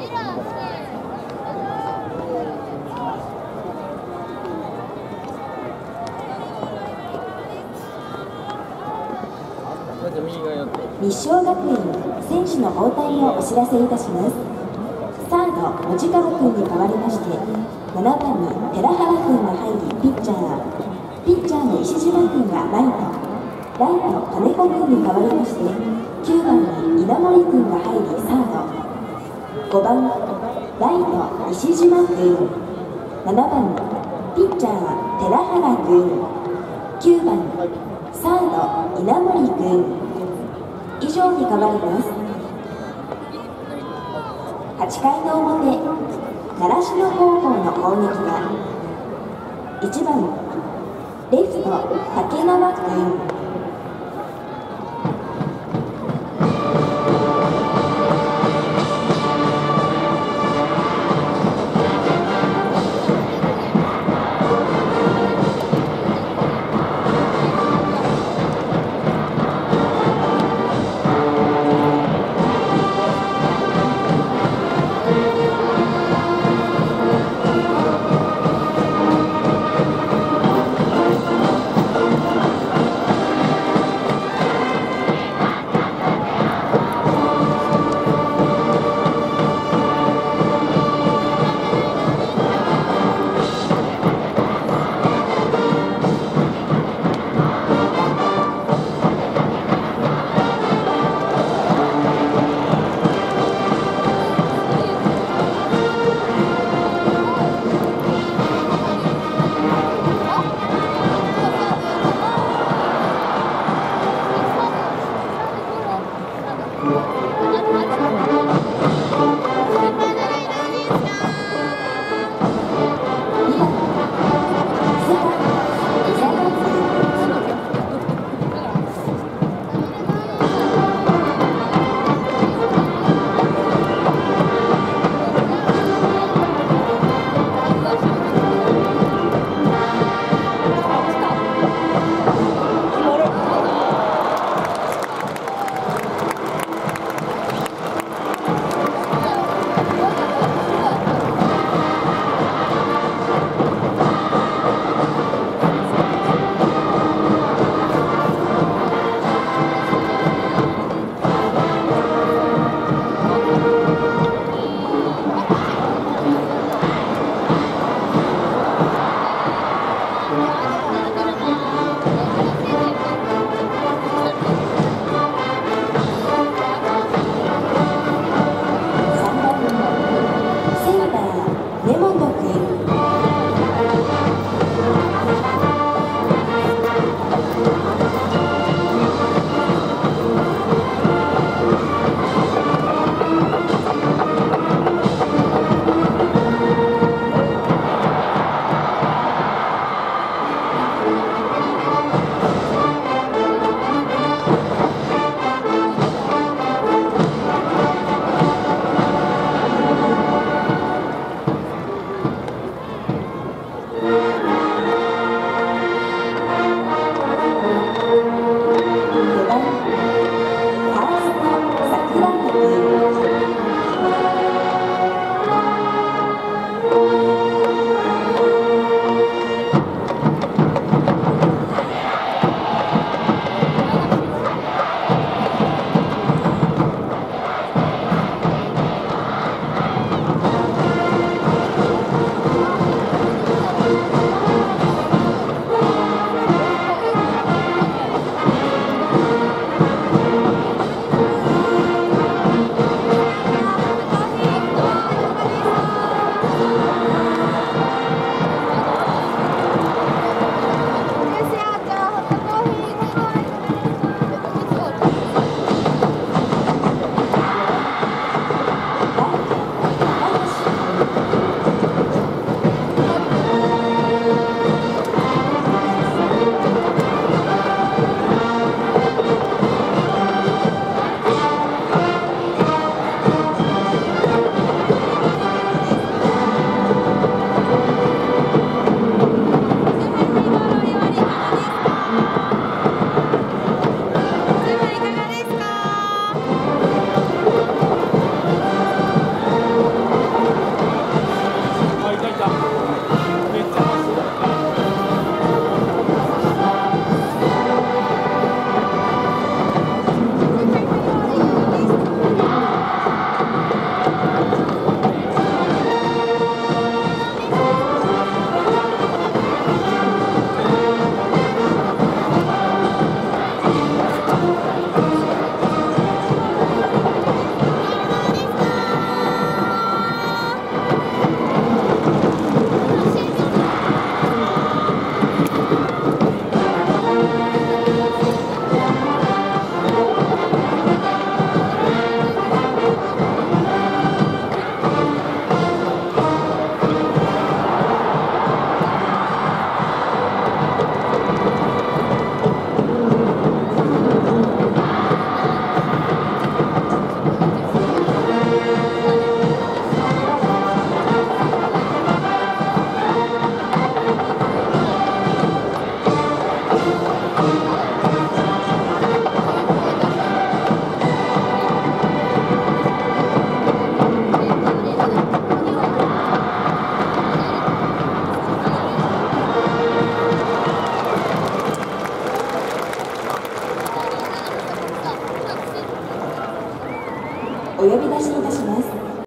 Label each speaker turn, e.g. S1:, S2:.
S1: 立正学院選手の交代をお知らせいたします。サード文字川君に代わりまして7番に寺原君が入りピッチャー。ピッチャーの石島君がライトライト金子君に代わりまして9番に稲森君が入りサード。5番ライト石島君。7番ピッチャー寺原君。9番サード稲森君。以上に変わります。8回の表習志野高校の攻撃は1番レフト竹川君。